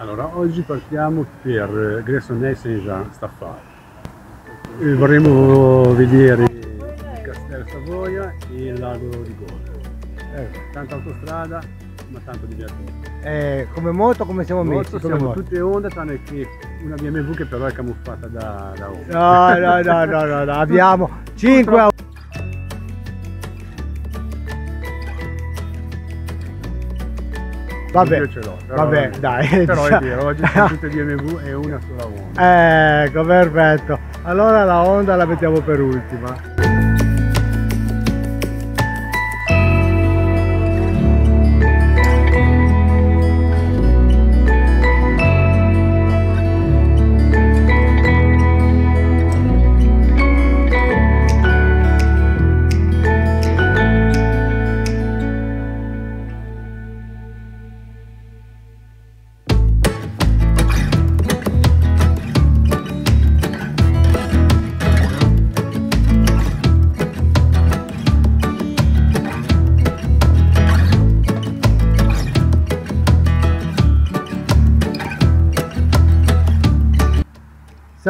Allora, oggi partiamo per Gressoney Saint-Jean, Staffare. E vorremmo vedere il Castello Savoia e il lago di Gora. Eh, Tanta autostrada, ma tanto divertimento. eh, come moto come siamo messi? Molto, Come siamo moto? tutte onde, tranne che una BMW che però è camuffata da, da onda. No, no, no, no, no, no, abbiamo 5 Vabbè, Io ce l'ho. vabbè, dai. Però è vero, oggi sono tutte BMW e una sola onda. Ecco, perfetto. Allora la Honda la mettiamo per ultima.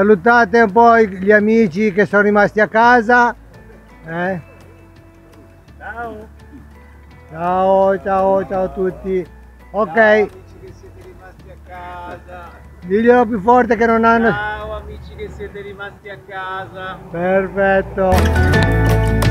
Salutate un po' gli amici che sono rimasti a casa. eh? Ciao! Ciao, ciao, ciao a tutti. Ok, amici che siete rimasti a casa. diglielo più forte che non hanno... Ciao amici che siete rimasti a casa. Perfetto.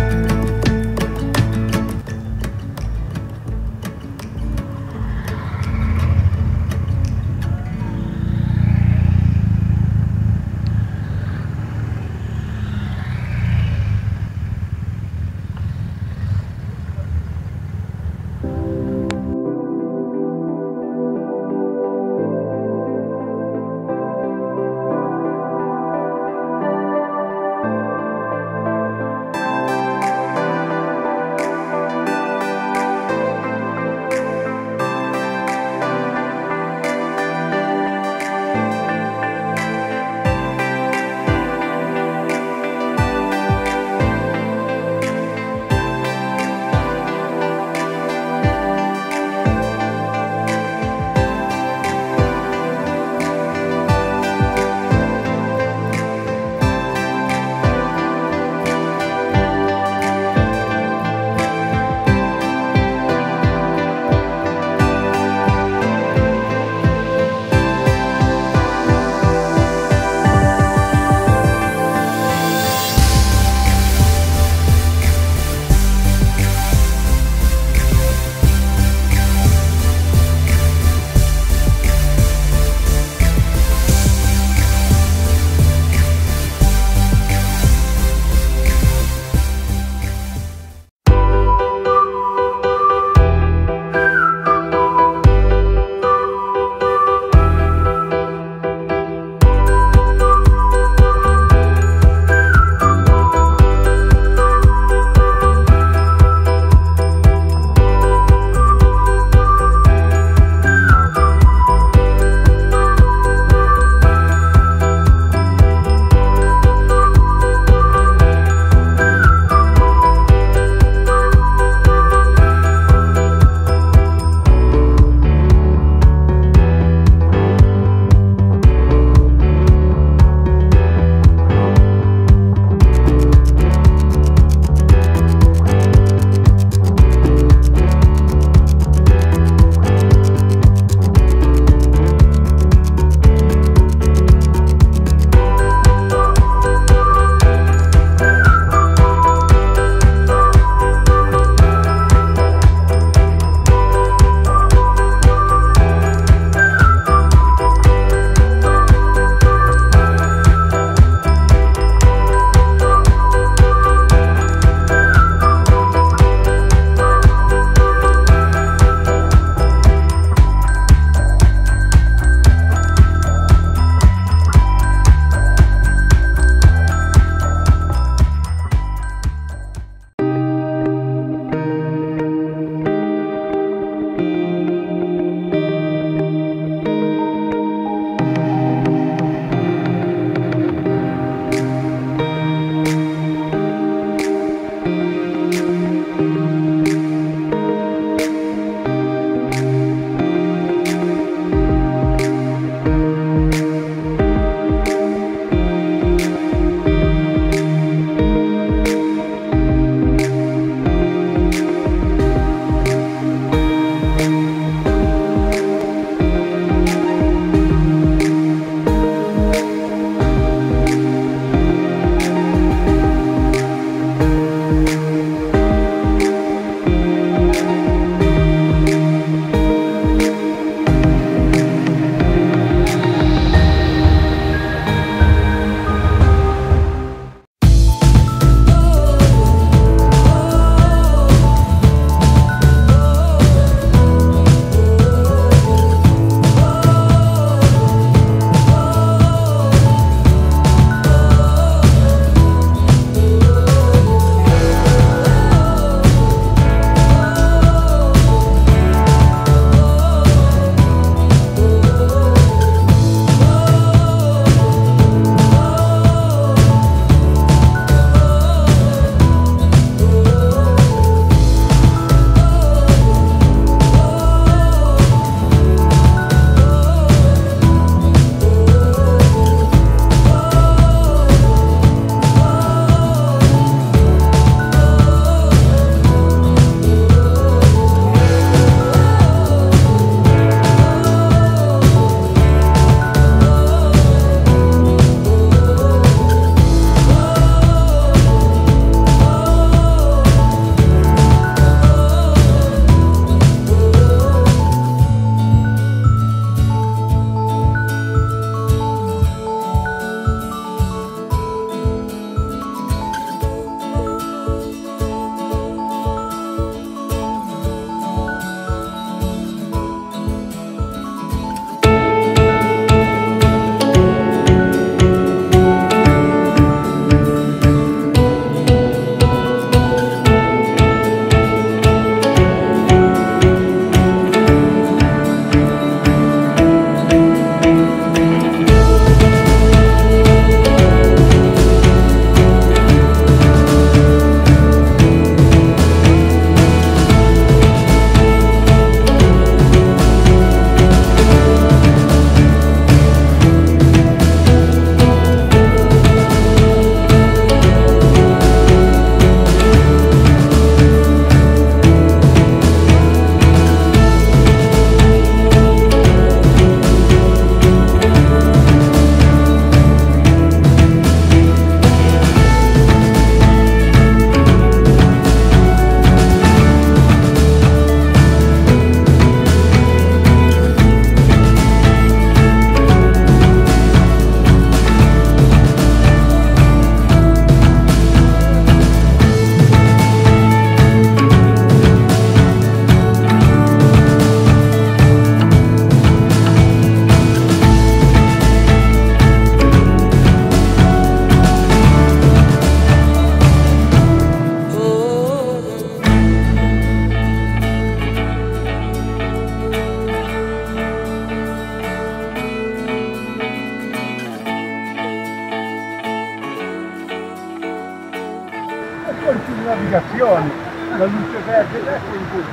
Navigazione, la luce verde in cui.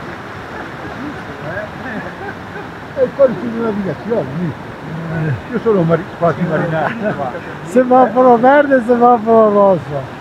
È il codice di navigazione, mister. Io sono mari- quasi marinaio. qua. Semaforo verde e semaforo rosso.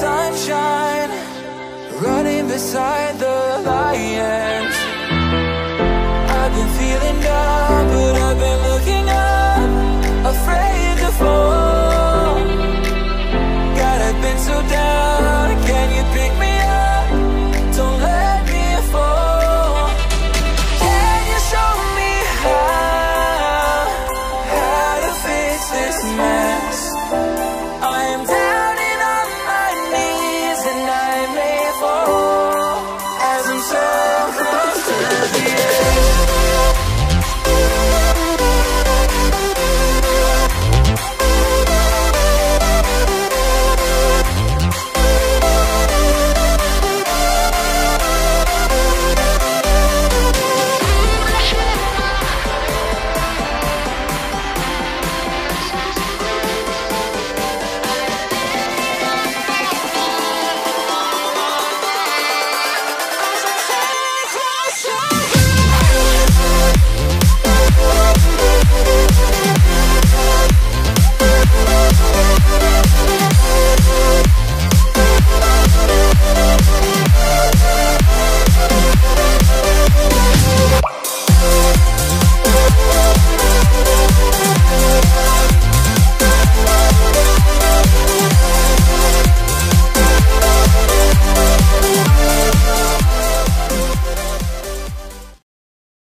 Sunshine, running beside the lions.